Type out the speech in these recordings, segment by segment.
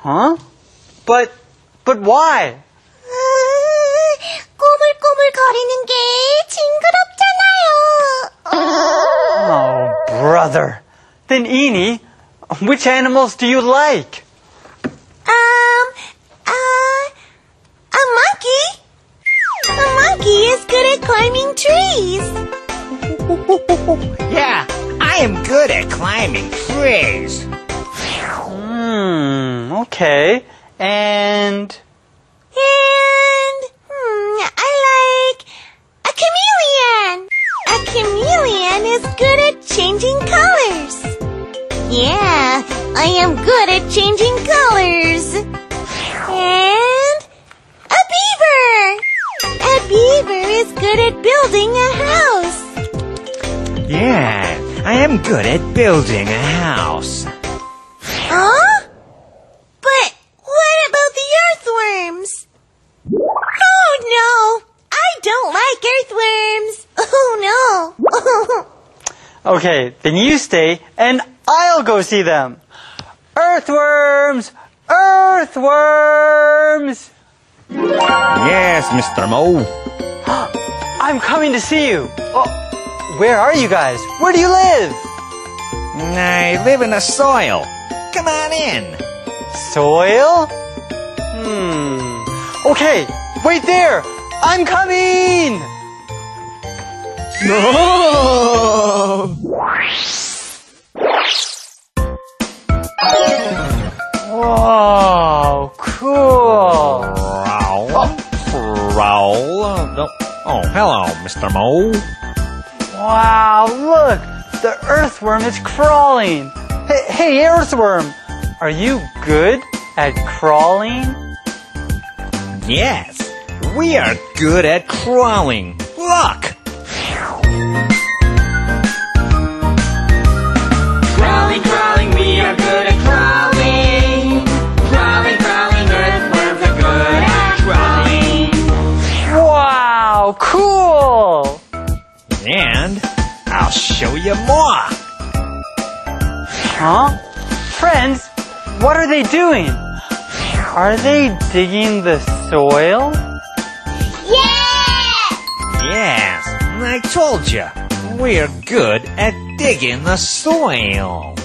Huh? But, but why? 꼬물꼬물거리는 게 징그럽잖아요. Oh, brother. Then, Eenie, which animals do you like? Um, uh, a monkey. A monkey is good at climbing trees. yeah, I am good at climbing trees. Hmm, okay. And, And hmm, I like a chameleon. A chameleon is good at changing colors. Yeah, I am good at changing colors. And a beaver. A beaver is good at building a house. Yeah, I am good at building a house. Okay, then you stay and I'll go see them. Earthworms! Earthworms! Yes, Mr. Moe. I'm coming to see you. Oh, where are you guys? Where do you live? I live in the soil. Come on in. Soil? Hmm. Okay, wait there. I'm coming. No! Whoa, cool. Prowl. Oh, oh, hello, Mr. Moe. Wow, look, the earthworm is crawling. Hey, hey, earthworm, are you good at crawling? Yes, we are good at crawling. Look! Wow, cool. And I'll show you more. Huh? Friends, what are they doing? Are they digging the soil? Yeah! Yes, I told you. We're good at digging the soil.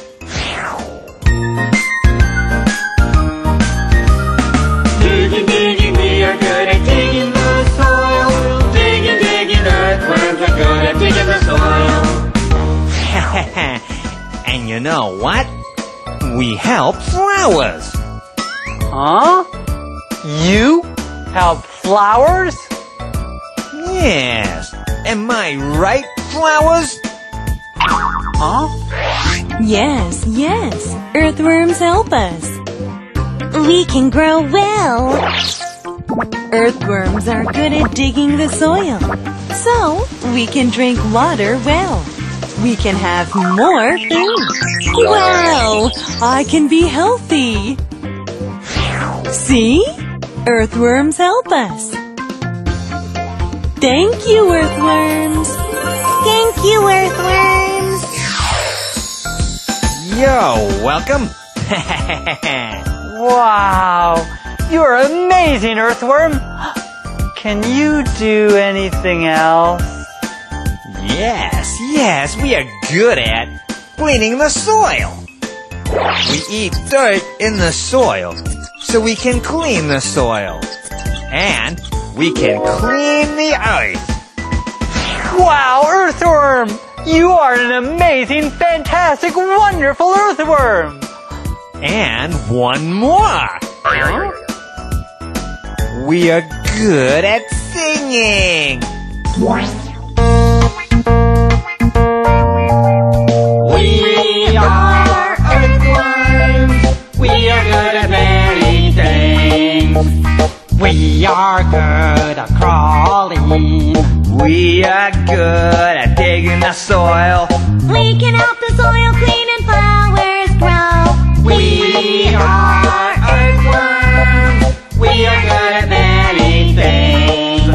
Know what? We help flowers. Huh? You help flowers? Yes. Am I right, flowers? Huh? Yes, yes. Earthworms help us. We can grow well. Earthworms are good at digging the soil. So, we can drink water well. We can have more food. Wow! I can be healthy. See? Earthworms help us. Thank you, earthworms. Thank you, earthworms. You're welcome. Wow, you're amazing, Earthworm. Can you do anything else? Yes, yes, we are good at cleaning the soil. We eat dirt in the soil so we can clean the soil. And we can clean the earth. Wow, Earthworm! You are an amazing, fantastic, wonderful Earthworm! And one more. We are good at singing. We are good at crawling. We are good at digging the soil. We can help the soil clean and flowers grow. We are earthworms. We are good at many things.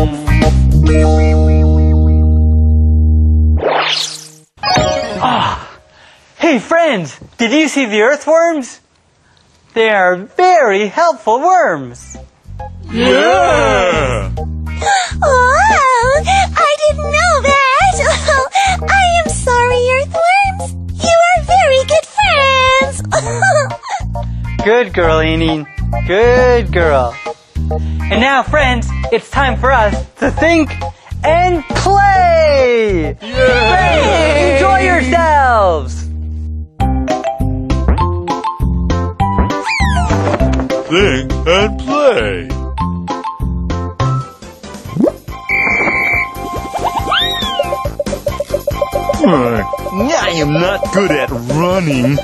Ah, hey, friends, did you see the Earthworms? They are very helpful worms. Yeah! Oh, I didn't know that. Oh, I am sorry, Earthworms. You are very good friends. Good girl, Annie. Good girl. And now, friends, it's time for us to think and play. Yay! Enjoy yourselves. Think and play. I am not good at running.